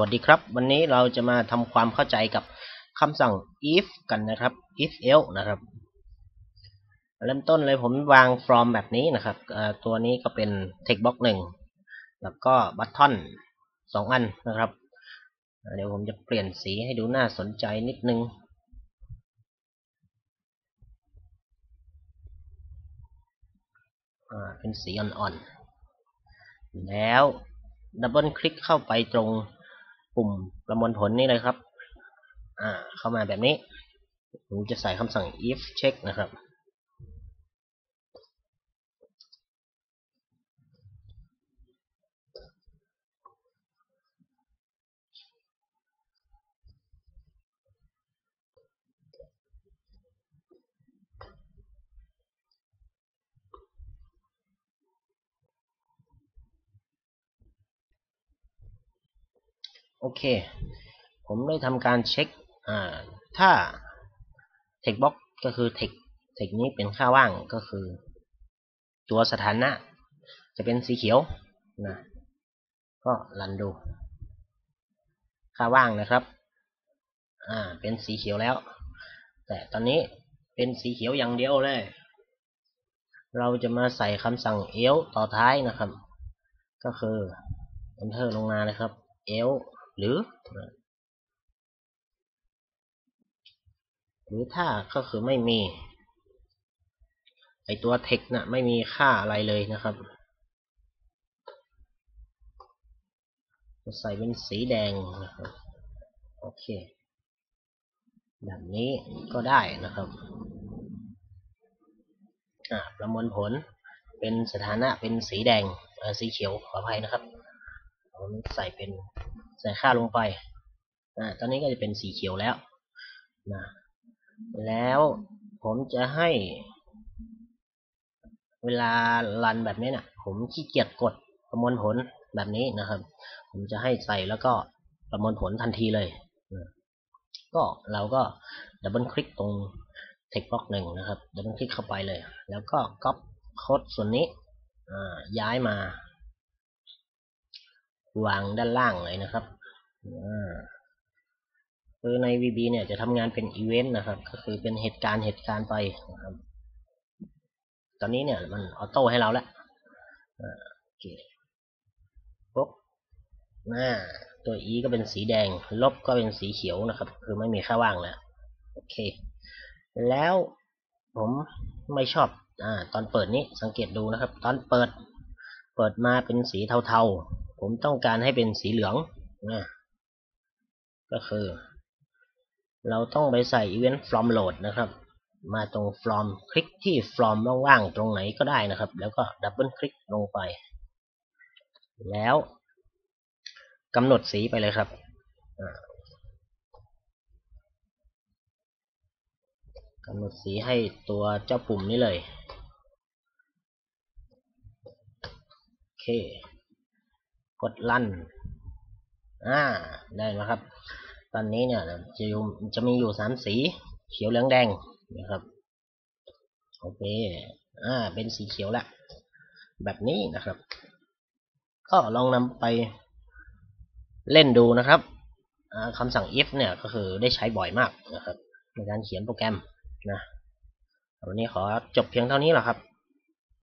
วัสดีครับ วันนี้เราจะมาทำความเข้าใจกับคำสั่ง if กันนะครับ if else นะครับ เริ่มต้นเลยผมวาง from แบบนี้นะครับตัวนี้ก็เป็น text box หนึ่งแล้วก็ button สองอันนะครับ เดี๋ยวผมจะเปลี่ยนสีให้ดูน่าสนใจนิดนึงเป็นสีอ่อนๆ แล้วดับเบิลคลิกเข้าไปตรง ปุ่มประมวลผลนี่เลยครับ อ่า เข้ามาแบบนี้ ผมจะใส่คำสั่ง if check นะครับ โอเค ผมได้ทำการเช็คถ้า text box ก็คือ text text นี้เป็นค่าว่างก็คือ ตัวสถานะ จะเป็นสีเขียวนะก็รันดู ค่าว่างนะครับ อ่า เป็นสีเขียวแล้ว แต่ตอนนี้เป็นสีเขียวอย่างเดียวเลย เราจะมาใส่คำสั่ง else ต่อท้ายนะครับ ก็คือ enter ลงมาเลยครับ else หรือหรือถ้าก็คือไม่มี ไอตัว text นะไม่มีค่าอะไรเลยนะครับ ใส่เป็นสีแดงนะครับโอเคแบบนี้ก็ได้นะครับอ่าประมวลผลเป็นสถานะเป็นสีแดงสีเขียวขออภัยนะครับ ผมใส่เป็นใส่ค่าลงไปนะตอนนี้ก็จะเป็นสีเขียวแล้วนะแล้วผมจะให้เวลารันแบบนี้เนะี่ยผมขี้เกียจกดประมวลผลแบบนี้นะครับ ผมจะให้ใส่แล้วก็ประมวลผลทันทีเลยนะก็เราก็ double click ตรง text box หนึ่งนะครับ double click เข้าไปเลย แล้วก็ก๊อปโค้ดส่วนนี้ย้ายมา วางด้านล่างเลยนะครับคือใน VB เนี่ยจะทำงานเป็นอีเวนต์นะครับ ก็คือเป็นเหตุการณ์เหตุการณ์ไปนะครับ ตอนนี้เนี่ยมัน auto ให้เราแล้วโอเคปุ๊บหน้าตัว E ก็เป็นสีแดง ลบก็เป็นสีเขียวนะครับ คือไม่มีค่าว่างแล้วโอเค แล้วผมไม่ชอบอ่าตอนเปิดนี้สังเกตดูนะครับ ตอนเปิด เปิดมาเป็นสีเทาๆ ผมต้องการให้เป็นสีเหลืองนะก็คือ เราต้องไปใส่ event from load นะครับ มาตรง from คลิกที่ from ว่างๆตรงไหนก็ได้นะครับ แล้วก็ดับเบิลคลิกลงไป แล้วกำหนดสีไปเลยครับกำหนดสีให้ตัวเจ้าปุ่มนี้เลย โอเค กดลั่นอ่าได้นะครับ ตอนนี้เนี่ยจะจะมีอยู่สามสี เขียวเหลืองแดงนะครับโอเคอ่าเป็นสีเขียวแล้วแบบนี้นะครับ ก็ลองนำไปเล่นดูนะครับคำสั่ง if เนี่ยก็คือได้ใช้บ่อยมากนะครับ ในการเขียนโปรแกรมนะวันนี้ขอจบเพียงเท่านี้แหละครับ